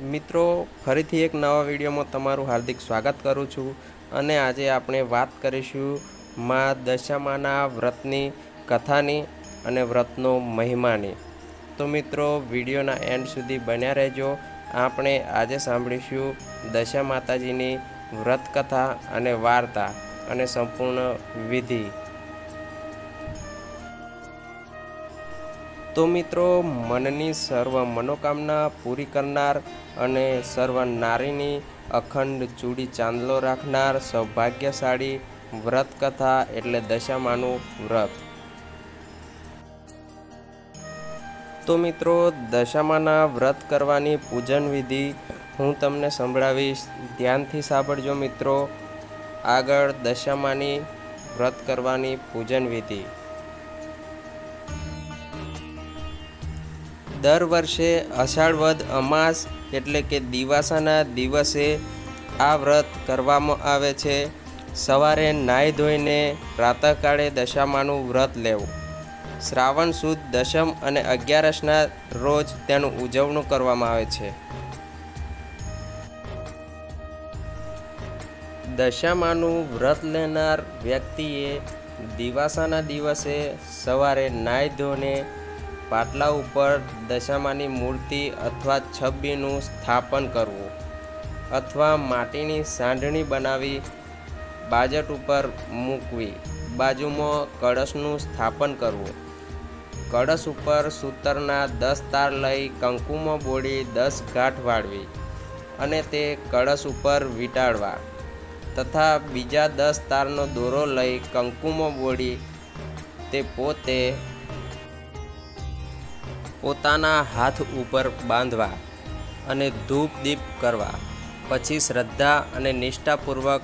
મિત્રો, ફરીથી એક નવા વિડીયોમાં તમારું હાર્દિક સ્વાગત કરું છું અને આજે આપણે વાત કરીશું મા દશામાના વ્રતની, કથાની અને વ્રતનો મહિમાની. તો મિત્રો, વિડીયોના એન્ડ સુધી બન્યા રહેજો. આપણે આજે સાંભળીશું દશા માતાજીની વ્રત કથા અને વાર્તા અને સંપૂર્ણ વિધિ. તો મિત્રો, મનની સર્વ મનોકામના પૂરી કરનાર અને સર્વ નારીની અખંડ ચૂડી ચાંદલો રાખનાર સૌભાગ્યશાળી વ્રત કથા એટલે દશામાનું વ્રત. તો મિત્રો, દશામાના વ્રત કરવાની પૂજન વિધિ હું તમને સંભળાવીશ. ધ્યાનથી સાંભળજો મિત્રો. આગળ દશામાની વ્રત કરવાની પૂજન વિધિ. દર વર્ષે અષાઢ વદ અમાસ એટલે કે દિવાસાના દિવસે આ વ્રત કરવામાં આવે છે. સવારે નાહી ધોઈને પ્રાતઃકાળે દશામાનું વ્રત લેવું. શ્રાવણ સુદ, દશમ અને અગિયારસના રોજ તેનું ઉજવણું કરવામાં આવે છે. દશામાનું વ્રત લેનાર વ્યક્તિએ દિવાસાના દિવસે સવારે નાહી ધોઈને પાટલા ઉપર દશામાની મૂર્તિ અથવા છબીનું સ્થાપન કરવું અથવા માટીની સાંઢણી બનાવી બાજટ ઉપર મૂકવી. બાજુમાં કળશનું સ્થાપન કરવું. કળશ ઉપર સૂતરના દસ તાર લઈ કંકુમાં બોળી દસ ગાંઠ વાળવી અને તે કળશ ઉપર વીંટાળવા તથા બીજા દસ તારનો દોરો લઈ કંકુમાં બોળી તે પોતે પોતાના હાથ ઉપર બાંધવા અને ધૂપ દીપ કરવા. પછી શ્રદ્ધા અને નિષ્ઠાપૂર્વક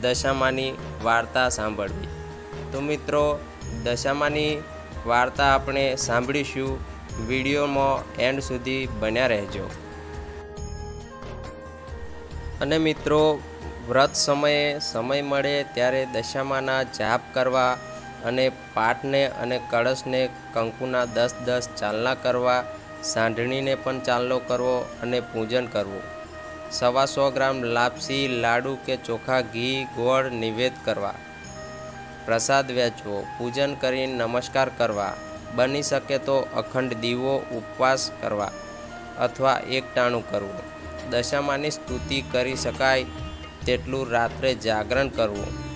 દશામાની વાર્તા સાંભળવી. તો મિત્રો, દશામાની વાર્તા આપણે સાંભળીશું. વિડીયોમાં એન્ડ સુધી બન્યા રહેજો. અને મિત્રો, વ્રત સમયે સમય મળે ત્યારે દશામાના જાપ કરવા અને પાઠને અને કળશને કંકુના દસ દસ ચાલના કરવા, સાંઢણીને પણ ચાલનો કરવો અને પૂજન કરવું. સવા સો ગ્રામ લાપસી, લાડુ કે ચોખા, ઘી, ગોળ નિવેદ કરવા. પ્રસાદ વેચવો, પૂજન કરીને નમસ્કાર કરવા. બની શકે તો અખંડ દીવો, ઉપવાસ કરવા અથવા એકટાણું કરવું. દશામાની સ્તુતિ કરી શકાય તેટલું રાત્રે જાગરણ કરવું.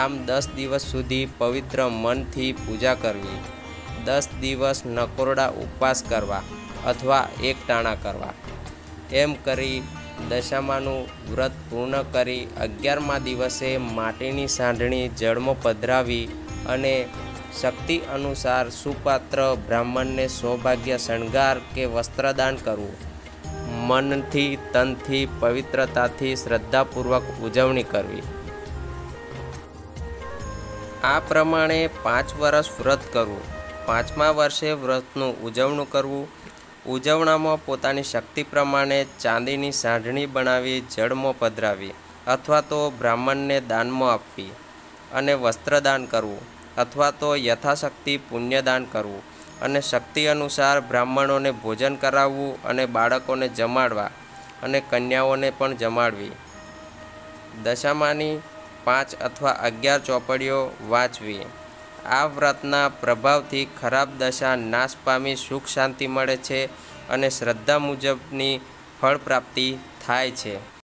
આમ દસ દિવસ સુધી પવિત્ર મનથી પૂજા કરવી. દસ દિવસ નકોરડા ઉપવાસ કરવા અથવા એક ટાણા કરવા. એમ કરી દશામાનું વ્રત પૂર્ણ કરી અગિયારમા દિવસે માટીની સાંઢણી જળમાં પધરાવી અને શક્તિ અનુસાર સુપાત્ર બ્રાહ્મણને સૌભાગ્ય શણગાર કે વસ્ત્રદાન કરવું. મનથી તનથી પવિત્રતાથી શ્રદ્ધાપૂર્વક ઉજવણી કરવી. આ પ્રમાણે પાંચ વર્ષ વ્રત કરવું, પાંચમા વર્ષે વ્રતનું ઉજવણું કરવું, ઉજવણામાં પોતાની શક્તિ પ્રમાણે ચાંદીની સાંઢણી બનાવી, જળમાં પધરાવી અથવા તો બ્રાહ્મણને દાનમાં આપવી અને વસ્ત્રદાન કરવું અથવા તો યથાશક્તિ પુણ્યદાન કરવું અને શક્તિ અનુસાર બ્રાહ્મણોને ભોજન કરાવવું અને બાળકોને જમાડવા અને કન્યાઓને પણ જમાડવી. દશામાની પાંચ અથવા અગિયાર ચોપડીઓ વાંચવી. આ વ્રતના પ્રભાવથી ખરાબ દશા નાશ પામી સુખ શાંતિ મળે છે અને શ્રદ્ધા મુજબની ફળ પ્રાપ્તિ થાય છે.